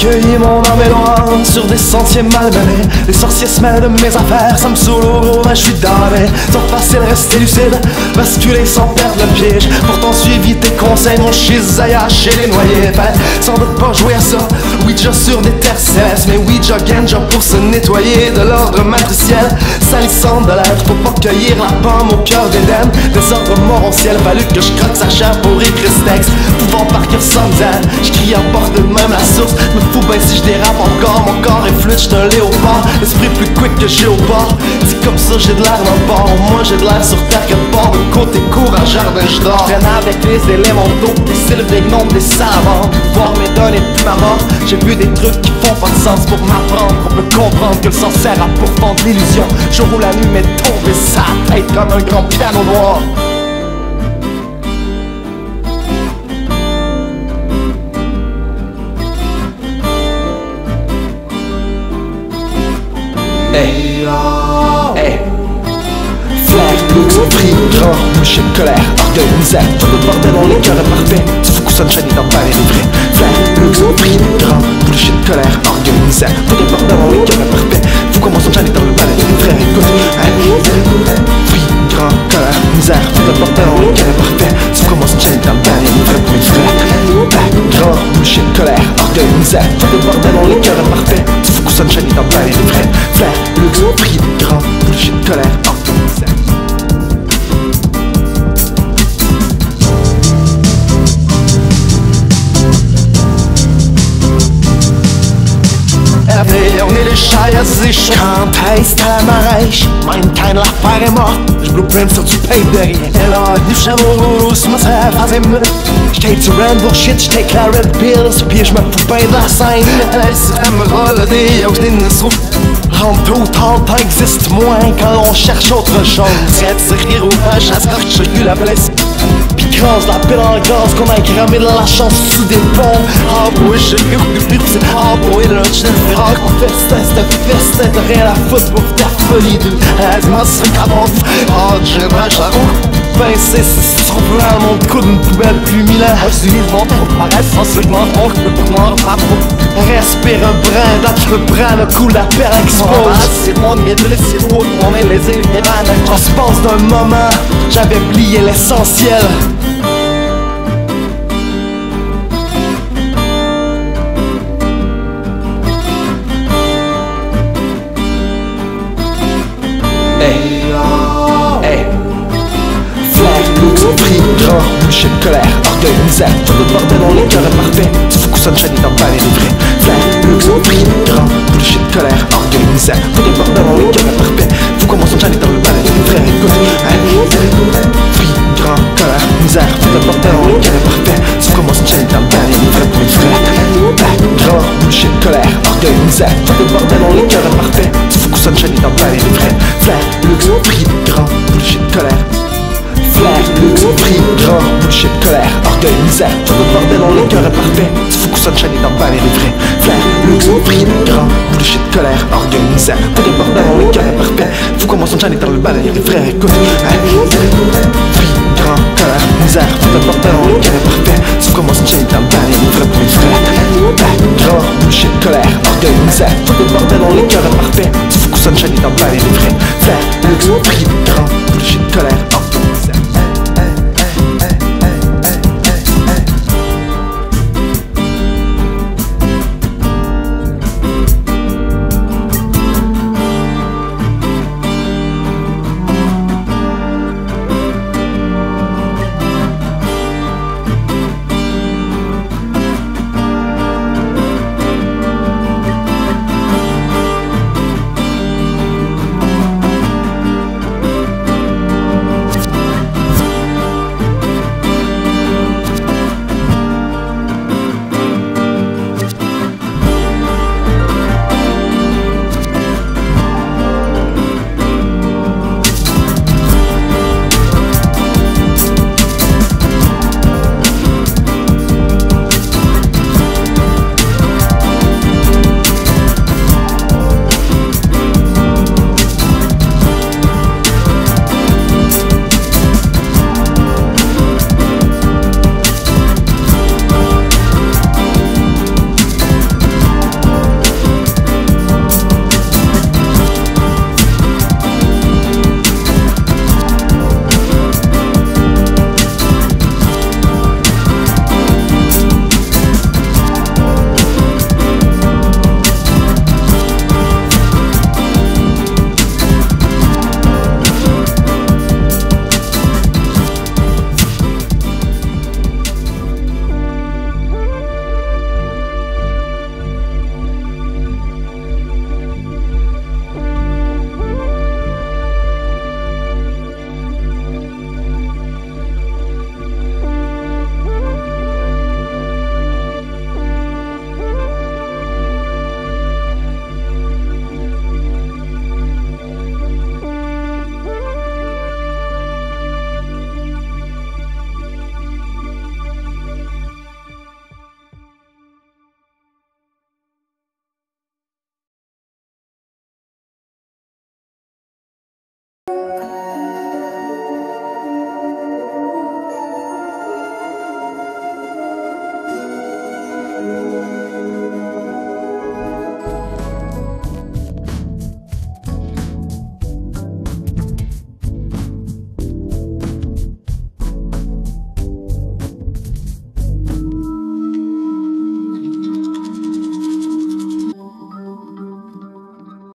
recueilli mon est loin sur des sentiers malmenés. Les sorciers se mêlent de mes affaires, ça me saoule au gros, ben je suis. Sans facile rester lucide, basculer sans perdre le piège. Pourtant suivi tes conseils, mon chisaya chez les noyés. Fallait sans doute pas jouer à ça. Ouija sur des terres célestes, mais Ouija Ganja pour se nettoyer de l'ordre matriciel. Salissant de l'être pour pas cueillir la pomme au cœur d'Éden. Des ordres morts au ciel, fallu que je croque sa chair pour écrire ce texte. Pouvant partir sans zen, je crie à bord de même la source. Fous ben si je dérape encore, mon corps est fluide, j'suis un léopard. L'esprit plus quick que géopard. Dit comme ça, j'ai de l'air dans le bord. Moi j'ai de l'air sur terre que de bord. De côté court, un jardin, je dors. Traîne avec les élémentaux, sylves, des gnomes, des savants. Voir mes données plus ma mort. J'ai vu des trucs qui font pas de sens pour m'apprendre. On peut comprendre que le sens sert à pourfendre l'illusion. Jour où la nuit m'est tombée sa tête comme un grand piano noir. Prix, grand, boucher, colère, orgueil, tout le bordel, on les cœurs est parfait. Tu fous que ça dans pas les vrais. Looks, prix, grand, bullshit, colère, orgueil, misère, tout le bordel, on les cœurs est parfait. Fous comment ça chaîne dans le palais des vrais. Écoute, prix, grand, colère, misère, tout le bordel, on les cœurs est parfait. Tu fous comment ça chaîne dans le palais des vrais grand, colère, orgueil, misère, tout le bordel, on les cœurs que ça dans le palais des colère, unele Ich kann kan tays tamareish mein Teil lach fare macht ich blueprint so zu paper. Elo du shavurus mas Ich steh zu ran wo shit steht klar red bills pirsch mach vorbei das sein es am rolle die aus den ruf total pas existe moins quand on cherche autre chose. Red sig i rouge, jag ska försöka la blesse. Picrance, la pelle en gaz qu'on a cramé de la chance sous des ponts. Ah oui, je c'est Ah oui, le chien Ah, festin, c'est un festin T'as rien à foutre pour ta folie de Asma, c'est comment Ah, j'ai vache à roue Ben, c'est trop plein Mon coup d'une poubelle plus mille ans Ah, suis vivant, trop paraît Sensilement, on peut pour moi, pas pour Respire un brin, peux prendre le coup, la paire expose. C'est mon miedle, c'est beau, on est les éléments En l'espace d'un moment, j'avais oublié l'essentiel Looks, prix, grand, bullshit, colère, orgueil, misère, tout le bordel, on les cœurs est parfait. Fous que ça ne chaîne dans pas les vrais. Flair, bullshit, colère, orgueil, misère, tout le bordel, on les cœurs est parfait. Fous comment ça ne chaîne dans le palais. Écoute, grand, colère, misère, tout le bordel, on les cœurs est parfait. Dans le palais les colère, orgueil, misère, tout le deuil, misère, tout le bordel, on cœur est parfait. Tu fous que ça chaîne est en balle et les vrais. Flair, luxe, prix, grand, bullshit, colère, orgueil, misère, tout le bordel, on cœur est parfait. Fous comment son chaîne est dans le bal et les vrais. Écoute, hein prix, grand, colère, misère, tout le bordel, on cœur est parfait. Fous comment son chaîne est dans le bal et les vrais, mes frères. Grand, bullshit, colère, orgueil, misère, tout le bordel, on cœur est parfait. Tu fous que son chaîne est dans le bal et les vrais. Flair, luxe, prix, grand, bullshit, colère, orgueil,